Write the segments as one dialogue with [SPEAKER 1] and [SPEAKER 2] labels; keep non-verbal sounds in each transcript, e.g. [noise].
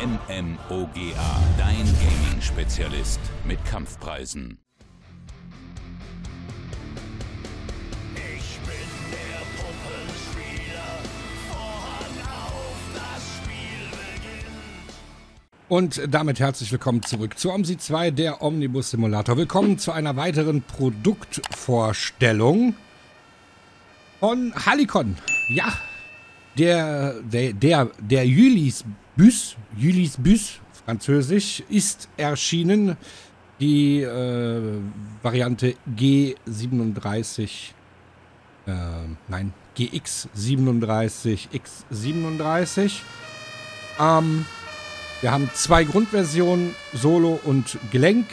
[SPEAKER 1] MMOGA, dein Gaming-Spezialist mit Kampfpreisen.
[SPEAKER 2] Ich bin der Puppenspieler, Vorhang auf, das Spiel beginnt.
[SPEAKER 3] Und damit herzlich willkommen zurück zu OMSI 2, der Omnibus Simulator. Willkommen zu einer weiteren Produktvorstellung von Halicon. Ja, der, der, der, der Julis Bus, Julis Bus, französisch, ist erschienen. Die äh, Variante G37, äh, nein, GX37, X37. Ähm, wir haben zwei Grundversionen, Solo und Gelenk.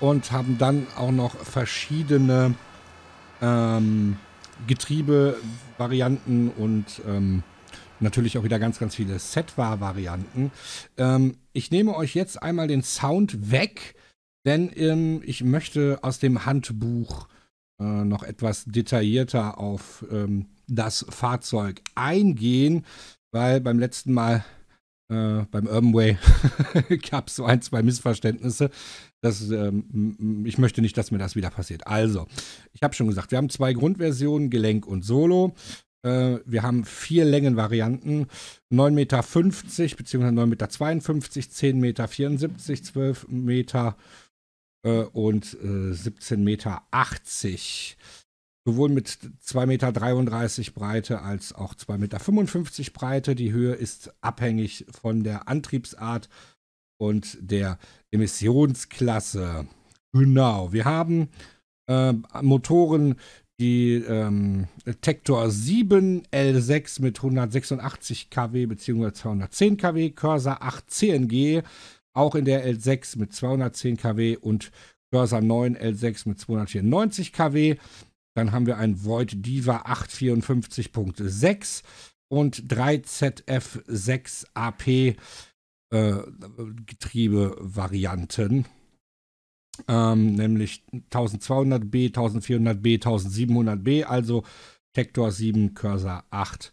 [SPEAKER 3] Und haben dann auch noch verschiedene ähm, Getriebevarianten und ähm, natürlich auch wieder ganz, ganz viele Setwa-Varianten. Ähm, ich nehme euch jetzt einmal den Sound weg, denn ähm, ich möchte aus dem Handbuch äh, noch etwas detaillierter auf ähm, das Fahrzeug eingehen, weil beim letzten Mal äh, beim Urban Way [laughs] gab es so ein, zwei Missverständnisse. Das, ähm, ich möchte nicht, dass mir das wieder passiert. Also, ich habe schon gesagt, wir haben zwei Grundversionen, Gelenk und Solo. Äh, wir haben vier Längenvarianten: 9,50 Meter bzw. 9,52 Meter, 10,74 Meter, 12 Meter äh, und äh, 17,80 Meter. Sowohl mit 2,33 Meter Breite als auch 2,55 Meter Breite. Die Höhe ist abhängig von der Antriebsart und der Emissionsklasse. Genau, wir haben äh, Motoren, die ähm, Tektor 7 L6 mit 186 kW bzw. 210 kW, Cursor 8 CNG, auch in der L6 mit 210 kW und Cursor 9 L6 mit 294 kW. Dann haben wir ein Void Diva 854.6 und 3ZF6 AP äh, Getriebevarianten. Ähm, nämlich 1200B, 1400B, 1700B, also Tektor 7, Cursor 8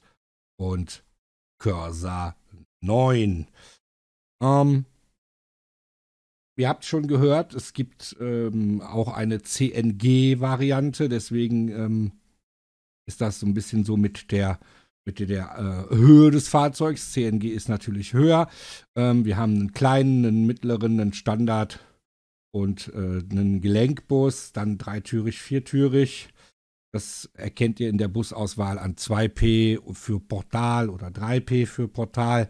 [SPEAKER 3] und Cursor 9. Ähm, Ihr habt schon gehört, es gibt ähm, auch eine CNG-Variante, deswegen ähm, ist das so ein bisschen so mit der, mit der äh, Höhe des Fahrzeugs. CNG ist natürlich höher. Ähm, wir haben einen kleinen, einen mittleren, einen Standard und äh, einen Gelenkbus, dann dreitürig, viertürig. Das erkennt ihr in der Busauswahl an 2P für Portal oder 3P für Portal.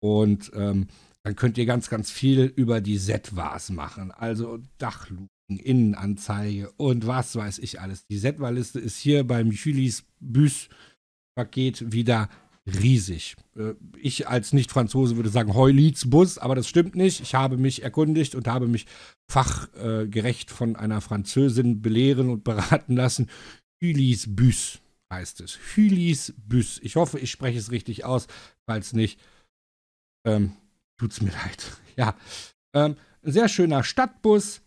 [SPEAKER 3] Und ähm, dann könnt ihr ganz, ganz viel über die ZWAs machen. Also Dachluken, Innenanzeige und was weiß ich alles. Die ZWA-Liste ist hier beim Julis Bus-Paket wieder riesig. Äh, ich als Nicht-Franzose würde sagen Heulitz-Bus, aber das stimmt nicht. Ich habe mich erkundigt und habe mich fachgerecht von einer Französin belehren und beraten lassen. Hülis Bus heißt es. Hülis Bus. Ich hoffe, ich spreche es richtig aus. Falls nicht, ähm, tut's mir leid. [laughs] Ja, ähm, ein sehr schöner Stadtbus,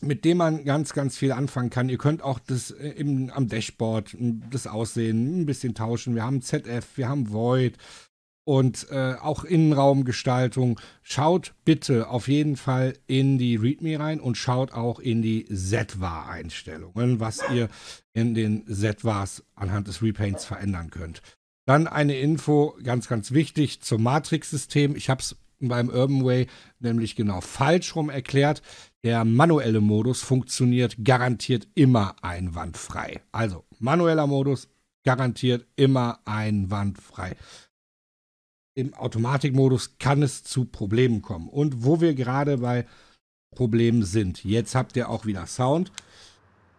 [SPEAKER 3] mit dem man ganz, ganz viel anfangen kann. Ihr könnt auch das äh, im, am Dashboard das Aussehen ein bisschen tauschen. Wir haben ZF, wir haben Void und äh, auch Innenraumgestaltung. Schaut bitte auf jeden Fall in die README rein und schaut auch in die ZWA-Einstellungen, was ihr in den ZWAs anhand des Repaints verändern könnt. Dann eine Info, ganz, ganz wichtig zum Matrix-System. Ich habe es beim Urban Way nämlich genau falsch rum erklärt. Der manuelle Modus funktioniert garantiert immer einwandfrei. Also manueller Modus garantiert immer einwandfrei. Im Automatikmodus kann es zu Problemen kommen. Und wo wir gerade bei Problemen sind, jetzt habt ihr auch wieder Sound.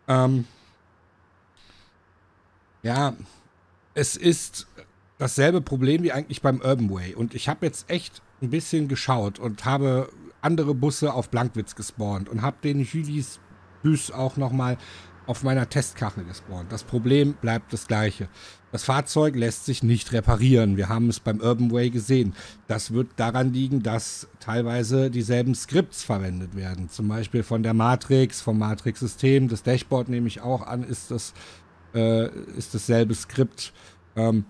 [SPEAKER 3] Ähm, ja, es ist dasselbe Problem wie eigentlich beim Urban Way. Und ich habe jetzt echt ein bisschen geschaut und habe andere Busse auf Blankwitz gespawnt und habe den Hylis Bus auch nochmal auf meiner Testkachel gespawnt. Das Problem bleibt das gleiche. Das Fahrzeug lässt sich nicht reparieren. Wir haben es beim Urban Way gesehen. Das wird daran liegen, dass teilweise dieselben Skripts verwendet werden. Zum Beispiel von der Matrix, vom Matrix-System. Das Dashboard nehme ich auch an, ist, das, äh, ist dasselbe Skript. Ähm,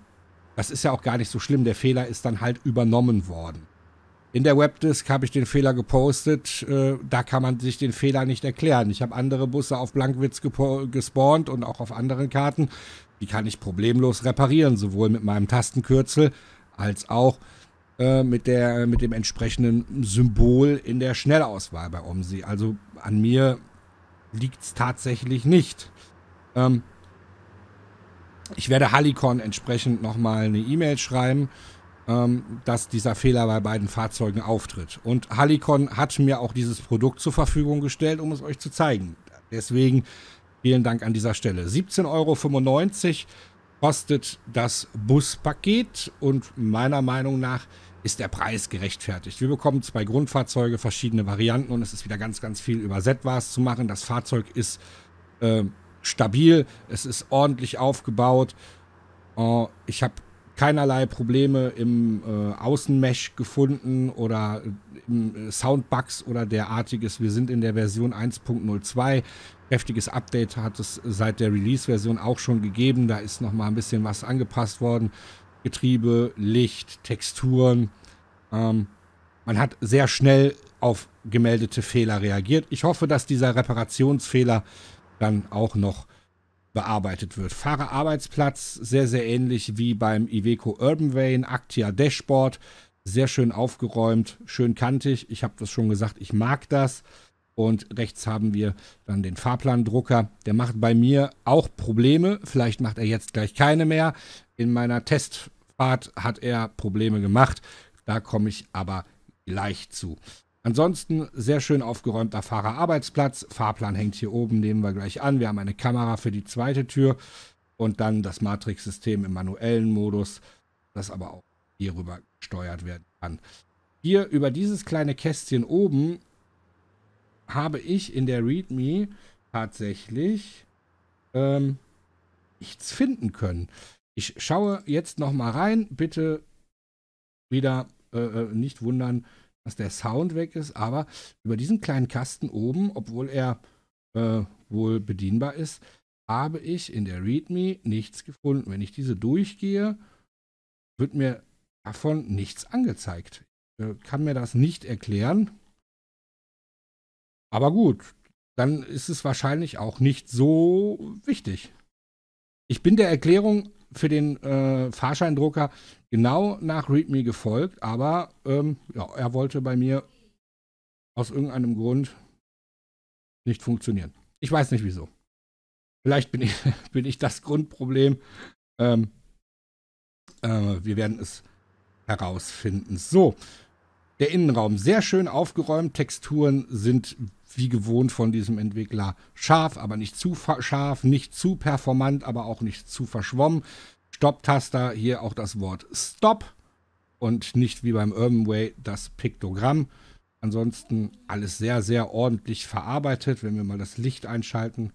[SPEAKER 3] das ist ja auch gar nicht so schlimm. Der Fehler ist dann halt übernommen worden. in der Webdisk habe ich den Fehler gepostet. Äh, da kann man sich den Fehler nicht erklären. Ich habe andere Busse auf Blankwitz gespawnt und auch auf anderen Karten. Die kann ich problemlos reparieren, sowohl mit meinem Tastenkürzel als auch äh, mit, der, mit dem entsprechenden Symbol in der Schnellauswahl bei OMSI. Also an mir liegt es tatsächlich nicht. Ähm, ich werde Halicon entsprechend nochmal eine E-Mail schreiben ähm, dass dieser Fehler bei beiden Fahrzeugen auftritt. Und Halicon hat mir auch dieses Produkt zur Verfügung gestellt, um es euch zu zeigen. Deswegen vielen Dank an dieser Stelle. 17,95 Euro kostet das Buspaket und meiner Meinung nach ist der Preis gerechtfertigt. Wir bekommen zwei Grundfahrzeuge, verschiedene Varianten und es ist wieder ganz, ganz viel über ZWAS zu machen. Das Fahrzeug ist äh, stabil, es ist ordentlich aufgebaut. Uh, ich habe keinerlei Probleme im äh, Außenmesh gefunden oder im äh, Soundbugs oder derartiges. Wir sind in der Version 1.02. Heftiges Update hat es seit der Release-Version auch schon gegeben. Da ist noch mal ein bisschen was angepasst worden. Getriebe, Licht, Texturen. Ähm, man hat sehr schnell auf gemeldete Fehler reagiert. Ich hoffe, dass dieser Reparationsfehler dann auch noch bearbeitet wird. Fahrerarbeitsplatz, sehr, sehr ähnlich wie beim Iveco Urban Vane, Actia Dashboard, sehr schön aufgeräumt, schön kantig. Ich habe das schon gesagt, ich mag das. Und rechts haben wir dann den Fahrplandrucker. Der macht bei mir auch Probleme. Vielleicht macht er jetzt gleich keine mehr. In meiner Testfahrt hat er Probleme gemacht. Da komme ich aber gleich zu. Ansonsten sehr schön aufgeräumter Fahrerarbeitsplatz. Fahrplan hängt hier oben, nehmen wir gleich an. Wir haben eine Kamera für die zweite Tür und dann das Matrix-System im manuellen Modus, das aber auch hierüber gesteuert werden kann. Hier über dieses kleine Kästchen oben habe ich in der README tatsächlich ähm, nichts finden können. Ich schaue jetzt noch mal rein. Bitte wieder äh, äh nicht wundern, dass der Sound weg ist, aber über diesen kleinen Kasten oben, obwohl er äh, wohl bedienbar ist, habe ich in der README nichts gefunden. Wenn ich diese durchgehe, wird mir davon nichts angezeigt. Ich äh, kann mir das nicht erklären. Aber gut, dann ist es wahrscheinlich auch nicht so wichtig. Ich bin der Erklärung für den äh, Fahrscheindrucker genau nach README gefolgt, aber ähm, ja, er wollte bei mir aus irgendeinem Grund nicht funktionieren. Ich weiß nicht wieso. Vielleicht bin ich, [laughs] bin ich das Grundproblem. Ähm, äh, wir werden es herausfinden. So, der Innenraum sehr schön aufgeräumt. Texturen sind wie gewohnt von diesem Entwickler scharf, aber nicht zu scharf, nicht zu performant, aber auch nicht zu verschwommen. Stop-Taster, hier auch das Wort Stop und nicht wie beim Urban Way das Piktogramm. Ansonsten alles sehr, sehr ordentlich verarbeitet. Wenn wir mal das Licht einschalten.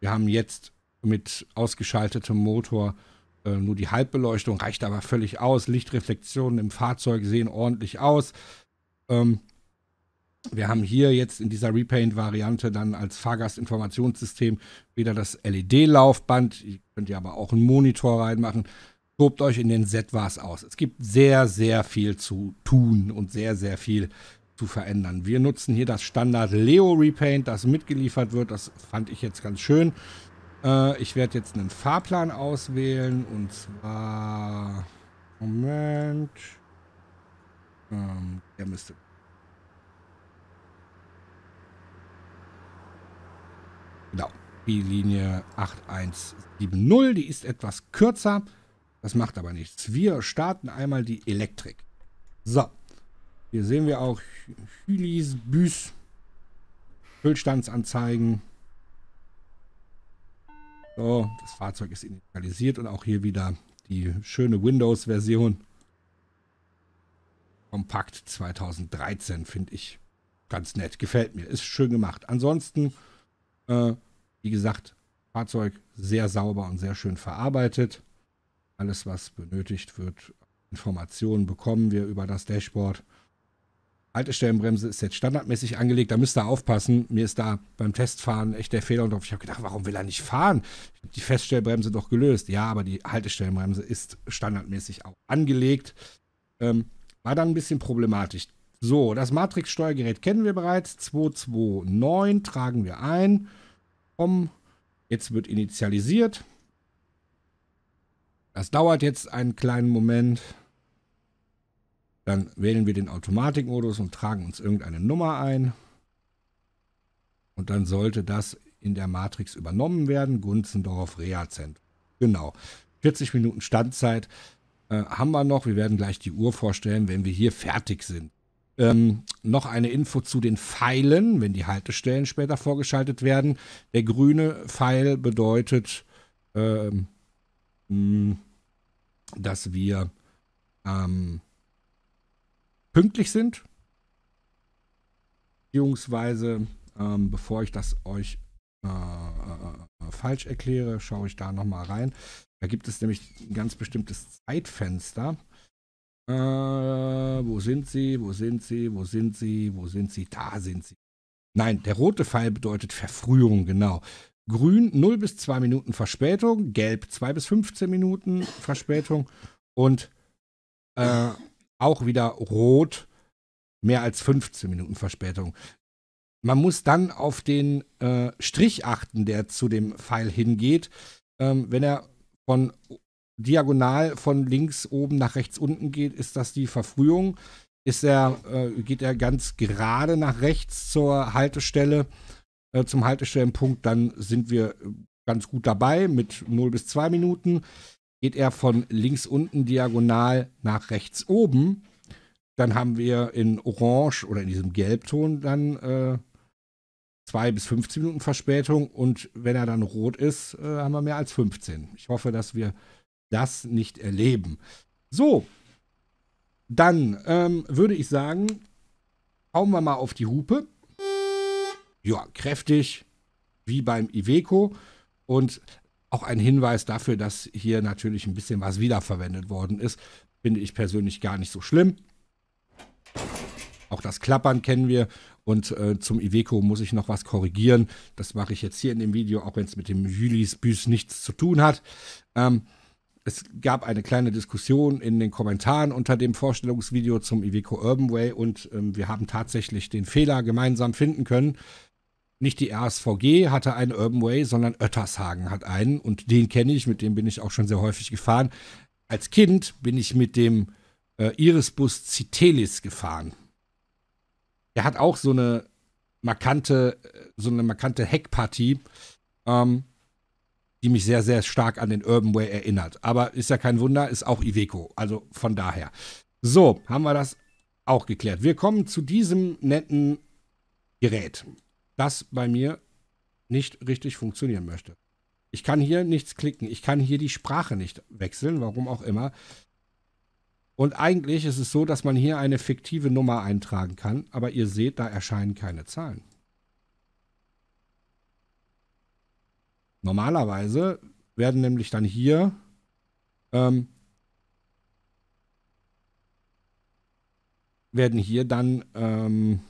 [SPEAKER 3] Wir haben jetzt mit ausgeschaltetem Motor äh, nur die Halbbeleuchtung, reicht aber völlig aus. Lichtreflexionen im Fahrzeug sehen ordentlich aus. Ähm, wir haben hier jetzt in dieser Repaint-Variante dann als Fahrgastinformationssystem wieder das LED-Laufband. Ihr könnt ja aber auch einen Monitor reinmachen. Tobt euch in den ZWAS aus. Es gibt sehr, sehr viel zu tun und sehr, sehr viel zu verändern. Wir nutzen hier das Standard Leo Repaint, das mitgeliefert wird. Das fand ich jetzt ganz schön. Äh, ich werde jetzt einen Fahrplan auswählen und zwar. Moment. Ähm, der müsste Genau. Die Linie 8170, die ist etwas kürzer. Das macht aber nichts. Wir starten einmal die Elektrik. So. Hier sehen wir auch Hülis Büs. Füllstandsanzeigen. So, das Fahrzeug ist initialisiert und auch hier wieder die schöne Windows-Version. Kompakt 2013 finde ich ganz nett. Gefällt mir. Ist schön gemacht. Ansonsten äh, wie gesagt, Fahrzeug sehr sauber und sehr schön verarbeitet. Alles, was benötigt wird, Informationen bekommen wir über das Dashboard. Haltestellenbremse ist jetzt standardmäßig angelegt, da müsst ihr aufpassen. Mir ist da beim Testfahren echt der Fehler und ich habe gedacht, warum will er nicht fahren? Die Feststellbremse doch gelöst. Ja, aber die Haltestellenbremse ist standardmäßig auch angelegt. Ähm, war dann ein bisschen problematisch. So, das Matrix-Steuergerät kennen wir bereits. 229 tragen wir ein. Um, jetzt wird initialisiert. Das dauert jetzt einen kleinen Moment. Dann wählen wir den Automatikmodus und tragen uns irgendeine Nummer ein. Und dann sollte das in der Matrix übernommen werden. Gunzendorf Reha-Zentrum. Genau. 40 Minuten Standzeit äh, haben wir noch. Wir werden gleich die Uhr vorstellen, wenn wir hier fertig sind. Ähm, noch eine Info zu den Pfeilen, wenn die Haltestellen später vorgeschaltet werden. Der grüne Pfeil bedeutet, ähm, mh, dass wir ähm, pünktlich sind. Beziehungsweise, ähm, bevor ich das euch äh, äh, falsch erkläre, schaue ich da nochmal rein. Da gibt es nämlich ein ganz bestimmtes Zeitfenster. Äh, wo sind sie? Wo sind sie? Wo sind sie? Wo sind sie? Da sind sie. Nein, der rote Pfeil bedeutet Verfrühung, genau. Grün 0 bis 2 Minuten Verspätung, Gelb 2 bis 15 Minuten Verspätung und äh, auch wieder Rot mehr als 15 Minuten Verspätung. Man muss dann auf den äh, Strich achten, der zu dem Pfeil hingeht. Ähm, wenn er von diagonal von links oben nach rechts unten geht, ist das die Verfrühung. Ist er, äh, geht er ganz gerade nach rechts zur Haltestelle, äh, zum Haltestellenpunkt, dann sind wir ganz gut dabei mit 0 bis 2 Minuten. Geht er von links unten diagonal nach rechts oben, dann haben wir in Orange oder in diesem Gelbton dann äh, 2 bis 15 Minuten Verspätung und wenn er dann rot ist, äh, haben wir mehr als 15. Ich hoffe, dass wir das nicht erleben. So, dann ähm, würde ich sagen, hauen wir mal auf die Hupe. Ja, kräftig, wie beim Iveco. Und auch ein Hinweis dafür, dass hier natürlich ein bisschen was wiederverwendet worden ist, finde ich persönlich gar nicht so schlimm. Auch das Klappern kennen wir und äh, zum Iveco muss ich noch was korrigieren. Das mache ich jetzt hier in dem Video, auch wenn es mit dem Julis Büs nichts zu tun hat. Ähm, es gab eine kleine Diskussion in den Kommentaren unter dem Vorstellungsvideo zum Iveco Urban Way und ähm, wir haben tatsächlich den Fehler gemeinsam finden können. Nicht die RSVG hatte einen Urban Way, sondern Oettershagen hat einen und den kenne ich, mit dem bin ich auch schon sehr häufig gefahren. Als Kind bin ich mit dem äh, Irisbus Citelis gefahren. Der hat auch so eine markante, äh, so eine markante Heckpartie. Ähm, die mich sehr, sehr stark an den Urban Way erinnert. Aber ist ja kein Wunder, ist auch Iveco. Also von daher. So, haben wir das auch geklärt. Wir kommen zu diesem netten Gerät, das bei mir nicht richtig funktionieren möchte. Ich kann hier nichts klicken. Ich kann hier die Sprache nicht wechseln, warum auch immer. Und eigentlich ist es so, dass man hier eine fiktive Nummer eintragen kann, aber ihr seht, da erscheinen keine Zahlen. Normalerweise werden nämlich dann hier ähm, werden hier dann ähm,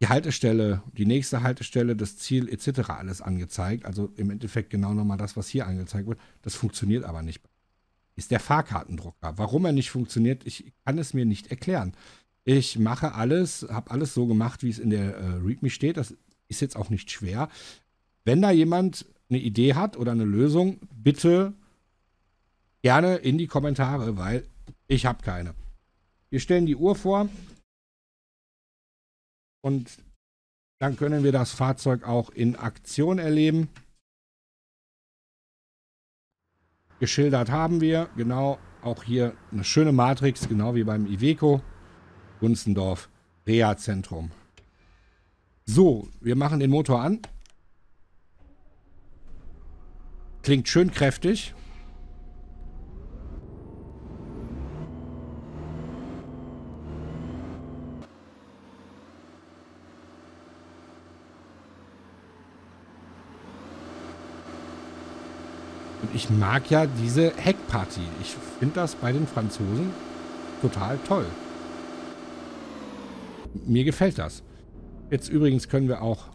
[SPEAKER 3] die Haltestelle, die nächste Haltestelle, das Ziel etc. alles angezeigt. Also im Endeffekt genau nochmal das, was hier angezeigt wird. Das funktioniert aber nicht. Ist der Fahrkartendrucker. Warum er nicht funktioniert, ich kann es mir nicht erklären. Ich mache alles, habe alles so gemacht, wie es in der äh, README steht. Das ist jetzt auch nicht schwer. Wenn da jemand eine Idee hat oder eine Lösung, bitte gerne in die Kommentare, weil ich habe keine. Wir stellen die Uhr vor und dann können wir das Fahrzeug auch in Aktion erleben. Geschildert haben wir, genau, auch hier eine schöne Matrix, genau wie beim Iveco. Gunzendorf, Reha-Zentrum. So, wir machen den Motor an. Klingt schön kräftig. Ich mag ja diese Heckparty. Ich finde das bei den Franzosen total toll. Mir gefällt das. Jetzt übrigens können wir auch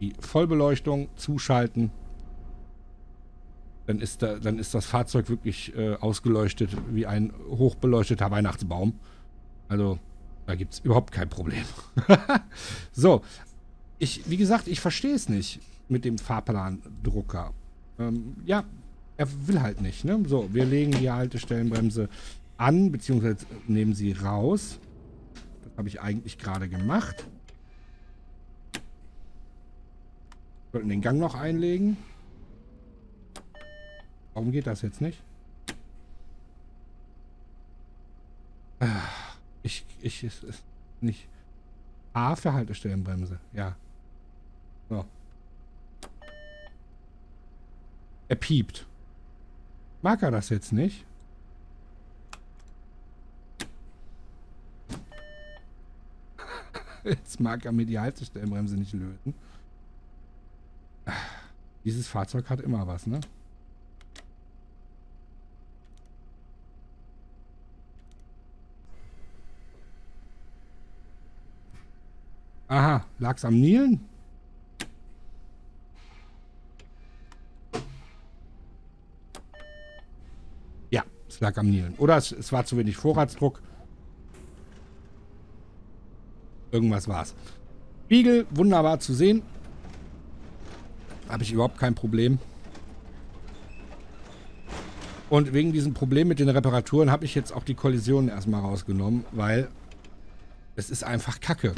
[SPEAKER 3] die Vollbeleuchtung zuschalten dann ist, da, dann ist das Fahrzeug wirklich äh, ausgeleuchtet wie ein hochbeleuchteter Weihnachtsbaum. Also, da gibt es überhaupt kein Problem. [laughs] so, ich, wie gesagt, ich verstehe es nicht mit dem Fahrplandrucker. Ähm, ja, er will halt nicht, ne? So, wir legen die Haltestellenbremse an, beziehungsweise nehmen sie raus. Das habe ich eigentlich gerade gemacht. Sollten den Gang noch einlegen. Warum geht das jetzt nicht? Ah, Ich, ich, es ist nicht. A für Haltestellenbremse, ja. So. Er piept. Mag er das jetzt nicht? [laughs] Jetzt mag er mir die Haltestellenbremse nicht lösen. Dieses Fahrzeug hat immer was, ne? Aha, lag's am Nielen? Ja, es lag am Nielen. Oder es, es war zu wenig Vorratsdruck. Irgendwas war's. Spiegel, wunderbar zu sehen. Habe ich überhaupt kein Problem. Und wegen diesem Problem mit den Reparaturen habe ich jetzt auch die Kollisionen erstmal rausgenommen, weil es ist einfach Kacke.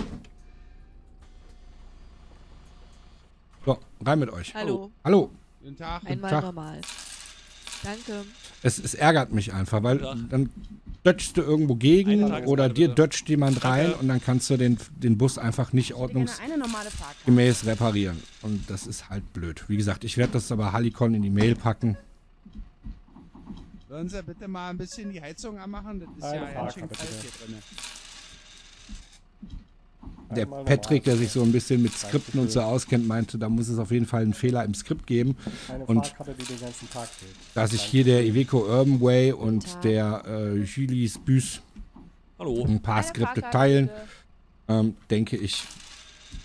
[SPEAKER 3] So, rein mit euch.
[SPEAKER 4] Hallo.
[SPEAKER 3] Hallo.
[SPEAKER 5] Guten Tag.
[SPEAKER 4] Einmal
[SPEAKER 3] Tag.
[SPEAKER 4] normal. Danke.
[SPEAKER 3] Es, es ärgert mich einfach, weil
[SPEAKER 5] Tag.
[SPEAKER 3] dann dötschst du irgendwo gegen oder dir dötscht jemand rein
[SPEAKER 5] Danke.
[SPEAKER 3] und dann kannst du den, den Bus einfach nicht ordnungsgemäß reparieren. Und das ist halt blöd. Wie gesagt, ich werde das aber Halikon in die Mail packen.
[SPEAKER 5] Würden Sie bitte mal ein bisschen die Heizung anmachen? Das ist
[SPEAKER 6] Eine
[SPEAKER 5] ja ganz schön kalt hier drin.
[SPEAKER 3] Der Patrick, der sich so ein bisschen mit Skripten und so auskennt, meinte, da muss es auf jeden Fall einen Fehler im Skript geben. Und da sich hier der Iveco Urban Way und der äh, Julis Büs ein paar Skripte teilen, ähm, denke ich,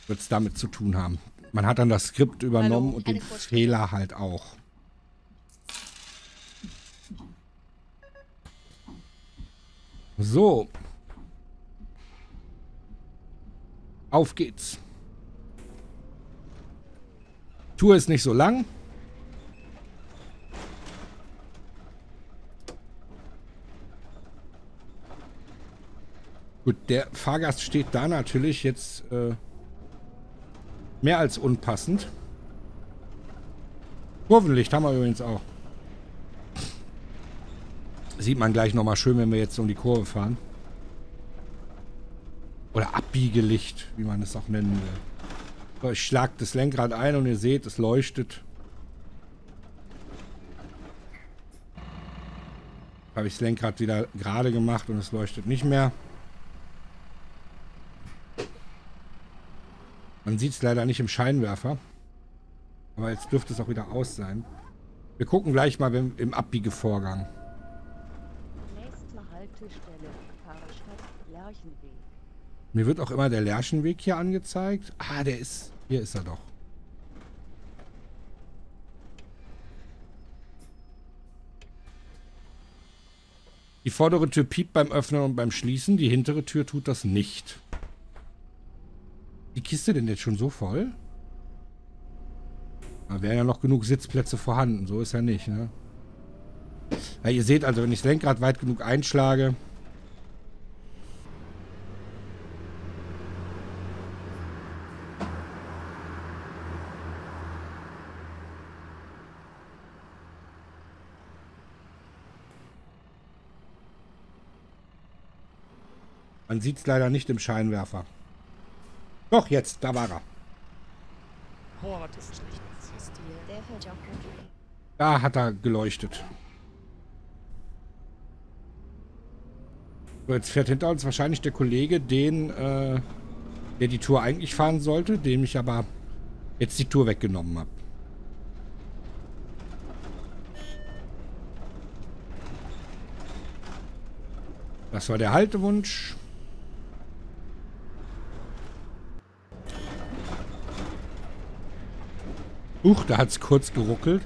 [SPEAKER 3] wird es damit zu tun haben. Man hat dann das Skript übernommen
[SPEAKER 4] Hallo,
[SPEAKER 3] und den. Fehler halt auch. So. Auf geht's. Tour ist nicht so lang. Gut, der Fahrgast steht da natürlich jetzt äh, mehr als unpassend. Kurvenlicht haben wir übrigens auch. Sieht man gleich nochmal schön, wenn wir jetzt um die Kurve fahren. Oder Abbiegelicht, wie man es auch nennen will. Ich schlag das Lenkrad ein und ihr seht, es leuchtet. Habe ich das Lenkrad wieder gerade gemacht und es leuchtet nicht mehr. Man sieht es leider nicht im Scheinwerfer. Aber jetzt dürfte es auch wieder aus sein. Wir gucken gleich mal im Abbiegevorgang.
[SPEAKER 7] Nächste Haltestelle, Karstadt Lerchenweg.
[SPEAKER 3] Mir wird auch immer der Lärchenweg hier angezeigt. Ah, der ist... Hier ist er doch. Die vordere Tür piept beim Öffnen und beim Schließen. Die hintere Tür tut das nicht. Die Kiste denn jetzt schon so voll? Da wären ja noch genug Sitzplätze vorhanden. So ist ja nicht, ne? Ja, ihr seht also, wenn ich das Lenkrad weit genug einschlage, Man sieht es leider nicht im Scheinwerfer. Doch, jetzt, da war er. Da hat er geleuchtet. So, jetzt fährt hinter uns wahrscheinlich der Kollege, den, äh, der die Tour eigentlich fahren sollte, dem ich aber jetzt die Tour weggenommen habe. Das war der Haltewunsch. Huch, da hat es kurz geruckelt.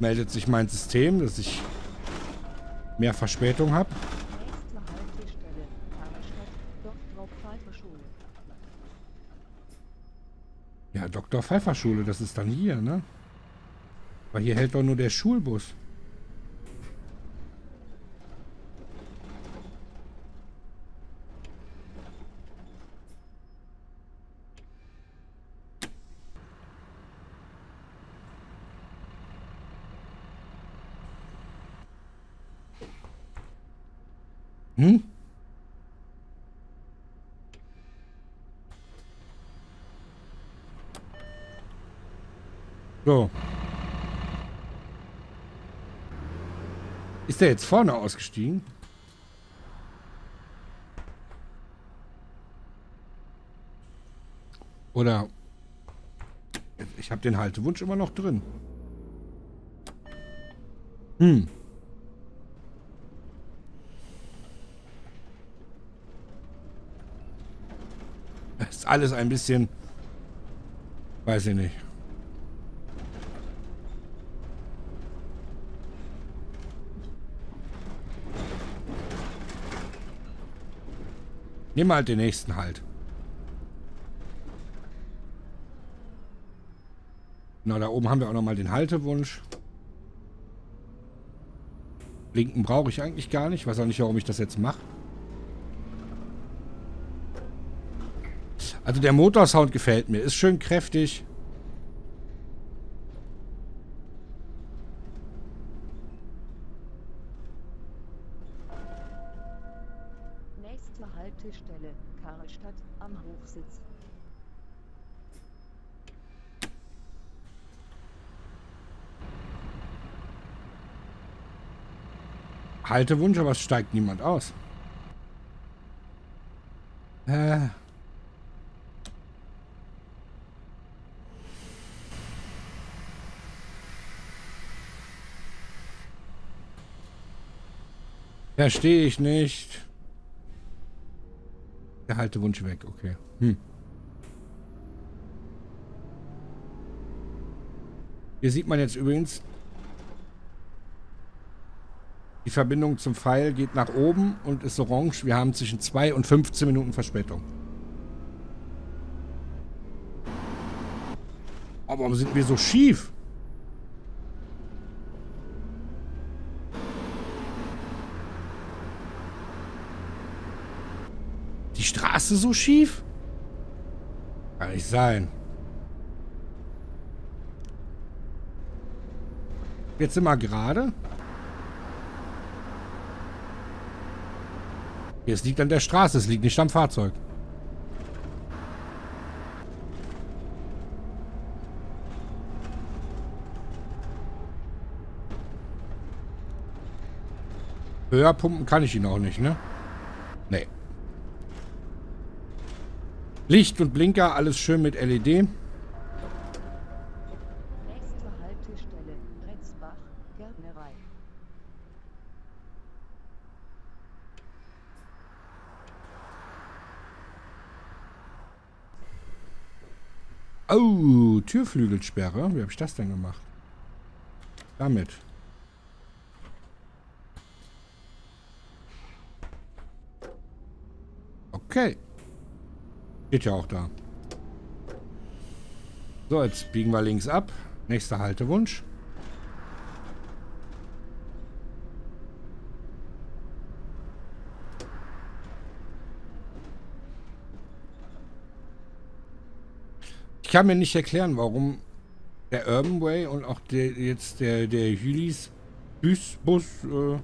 [SPEAKER 3] meldet sich mein System, dass ich mehr Verspätung habe. Ja, Dr. Pfeiffer Schule, das ist dann hier, ne? Weil hier hält doch nur der Schulbus. Hm? So. Ist der jetzt vorne ausgestiegen? Oder ich habe den Haltewunsch immer noch drin. Hm. Das ist alles ein bisschen weiß ich nicht. Nimm halt den nächsten halt. Na, da oben haben wir auch nochmal den Haltewunsch. Blinken brauche ich eigentlich gar nicht. Weiß auch nicht, warum ich das jetzt mache. Also der Motorsound gefällt mir. Ist schön kräftig.
[SPEAKER 7] Nächste Haltestelle Karlstadt am Hochsitz.
[SPEAKER 3] Haltewunsch, aber es steigt niemand aus. Äh. Verstehe ich nicht. Der Haltewunsch weg, okay. Hm. Hier sieht man jetzt übrigens, die Verbindung zum Pfeil geht nach oben und ist orange. Wir haben zwischen 2 und 15 Minuten Verspätung. Aber warum sind wir so schief? Die Straße so schief? Kann nicht sein. Jetzt sind wir gerade. Es liegt an der Straße, es liegt nicht am Fahrzeug. Höher pumpen kann ich ihn auch nicht, ne? Nee. Licht und Blinker, alles schön mit LED.
[SPEAKER 7] Nächste Haltestelle Retzbach, Gärtnerei.
[SPEAKER 3] Oh, Türflügelsperre. Wie habe ich das denn gemacht? Damit. Okay. Geht ja auch da. So, jetzt biegen wir links ab. Nächster Haltewunsch. Kann mir nicht erklären, warum der Urban Way und auch der, jetzt der, der Hülis Bus, äh,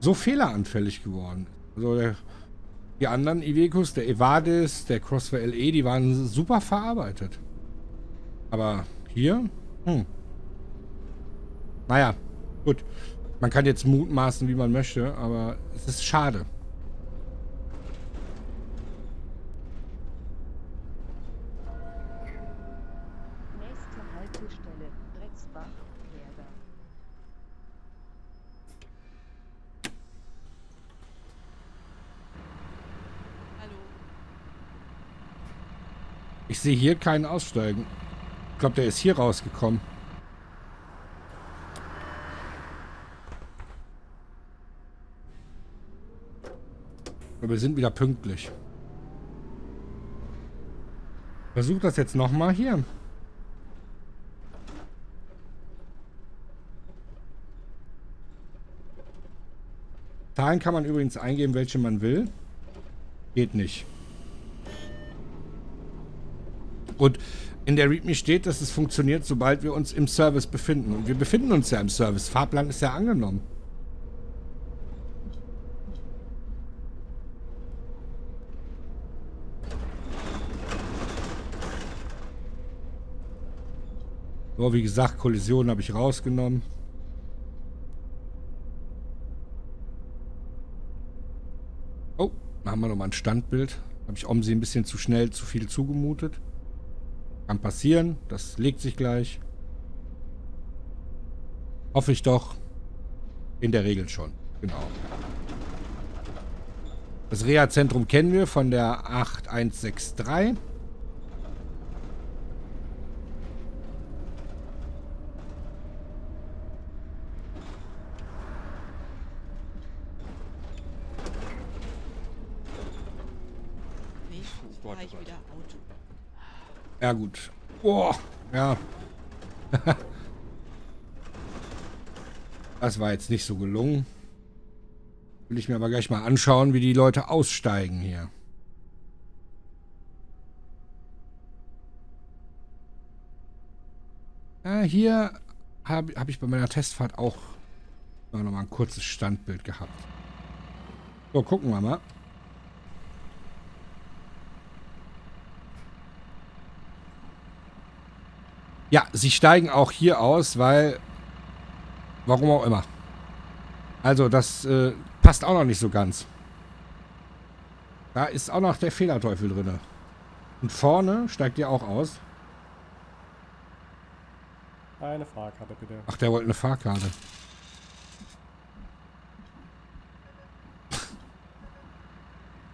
[SPEAKER 3] so fehleranfällig geworden ist. Also der, die anderen Ivecos, der Evadis, der Crossfire LE, die waren super verarbeitet. Aber hier? Hm. Naja, gut. Man kann jetzt mutmaßen, wie man möchte, aber es ist schade. sehe hier keinen aussteigen. Ich glaube, der ist hier rausgekommen. Aber wir sind wieder pünktlich. Versuch das jetzt nochmal hier. Zahlen kann man übrigens eingeben, welche man will. Geht nicht. Und in der README steht, dass es funktioniert, sobald wir uns im Service befinden. Und wir befinden uns ja im Service. Fahrplan ist ja angenommen. So, wie gesagt, Kollision habe ich rausgenommen. Oh, da haben wir nochmal ein Standbild. Habe ich Omsi ein bisschen zu schnell, zu viel zugemutet. Kann passieren. Das legt sich gleich. Hoffe ich doch. In der Regel schon. Genau. Das Reha-Zentrum kennen wir von der 8163.
[SPEAKER 4] Nächstes fahre ich wieder Auto.
[SPEAKER 3] Ja, gut. Boah, ja. [laughs] das war jetzt nicht so gelungen. Will ich mir aber gleich mal anschauen, wie die Leute aussteigen hier. Ja, hier habe hab ich bei meiner Testfahrt auch noch mal ein kurzes Standbild gehabt. So, gucken wir mal. Ja, sie steigen auch hier aus, weil... Warum auch immer. Also, das äh, passt auch noch nicht so ganz. Da ist auch noch der Fehlerteufel drin. Und vorne steigt ihr auch aus.
[SPEAKER 8] Eine Fahrkarte bitte.
[SPEAKER 3] Ach, der wollte eine Fahrkarte.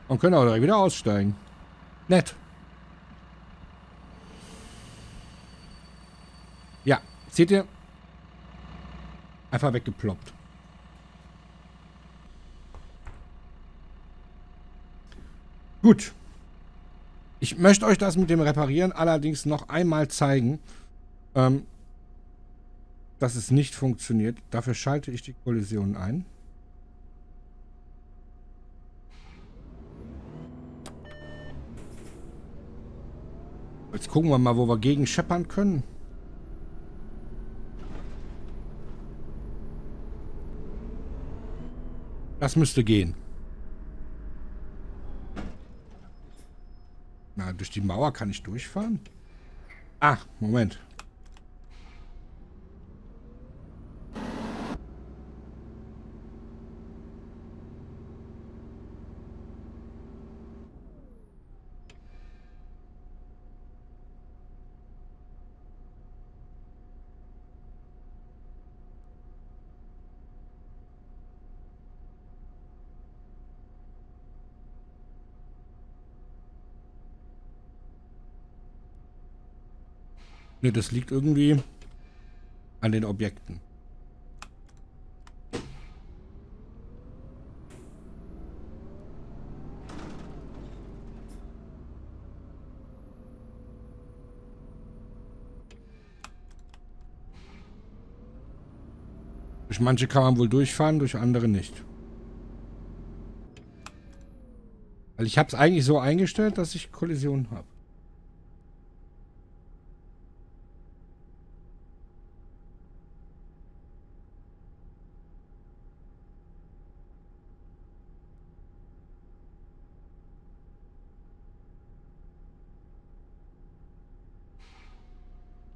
[SPEAKER 3] Und können auch direkt wieder aussteigen. Nett. Ja, seht ihr? Einfach weggeploppt. Gut. Ich möchte euch das mit dem Reparieren allerdings noch einmal zeigen, ähm, dass es nicht funktioniert. Dafür schalte ich die Kollision ein. Jetzt gucken wir mal, wo wir gegen scheppern können. Das müsste gehen. Na, durch die Mauer kann ich durchfahren? Ah, Moment. Ne, das liegt irgendwie an den Objekten. Durch manche kann man wohl durchfahren, durch andere nicht. Weil ich habe es eigentlich so eingestellt, dass ich Kollisionen habe.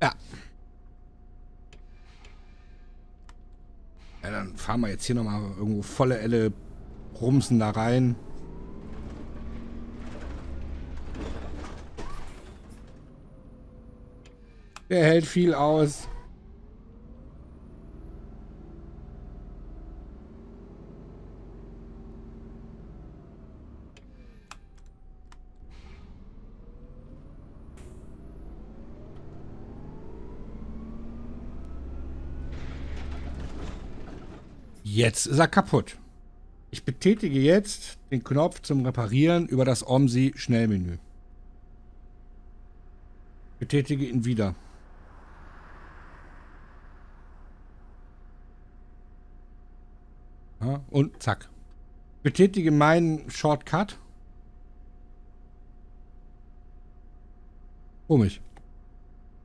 [SPEAKER 3] Ja. Fahren wir jetzt hier nochmal irgendwo volle Elle rumsen da rein. Der hält viel aus. Jetzt ist er kaputt. Ich betätige jetzt den Knopf zum Reparieren über das OMSI Schnellmenü. Betätige ihn wieder. Ja, und zack. Betätige meinen Shortcut. Komisch.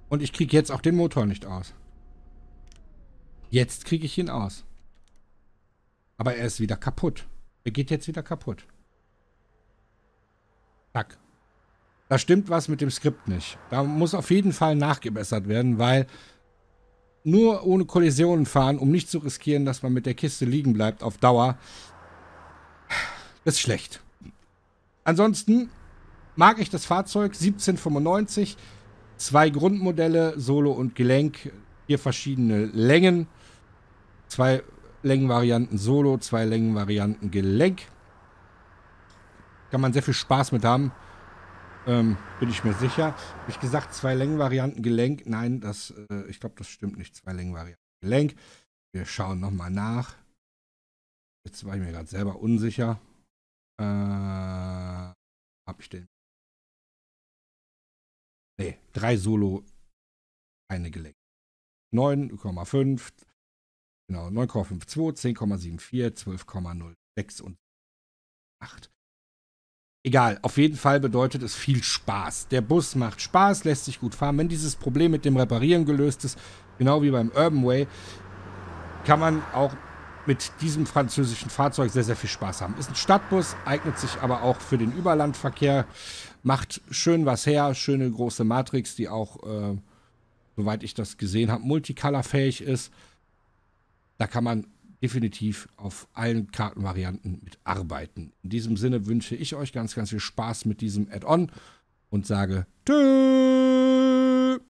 [SPEAKER 3] Und ich kriege jetzt auch den Motor nicht aus. Jetzt kriege ich ihn aus. Aber er ist wieder kaputt. Er geht jetzt wieder kaputt. Zack. Da stimmt was mit dem Skript nicht. Da muss auf jeden Fall nachgebessert werden, weil nur ohne Kollisionen fahren, um nicht zu riskieren, dass man mit der Kiste liegen bleibt auf Dauer, ist schlecht. Ansonsten mag ich das Fahrzeug 1795, zwei Grundmodelle, Solo und Gelenk, vier verschiedene Längen, zwei Längenvarianten Solo, zwei Längenvarianten Gelenk. Kann man sehr viel Spaß mit haben. Ähm, bin ich mir sicher. Habe ich gesagt, zwei Längenvarianten Gelenk? Nein, das, äh, ich glaube, das stimmt nicht. Zwei Längenvarianten Gelenk. Wir schauen nochmal nach. Jetzt war ich mir gerade selber unsicher. Äh, habe ich den? Ne, drei Solo, eine Gelenk. 9,5, genau, 9,52, 10,74, 12,06 und 8. Egal, auf jeden Fall bedeutet es viel Spaß. Der Bus macht Spaß, lässt sich gut fahren. Wenn dieses Problem mit dem Reparieren gelöst ist, genau wie beim Urban Way, kann man auch mit diesem französischen Fahrzeug sehr, sehr viel Spaß haben. Ist ein Stadtbus, eignet sich aber auch für den Überlandverkehr, macht schön was her, schöne große Matrix, die auch, äh, soweit ich das gesehen habe, multicolorfähig ist. Da kann man definitiv auf allen Kartenvarianten mitarbeiten. In diesem Sinne wünsche ich euch ganz, ganz viel Spaß mit diesem Add-on und sage Tschüss.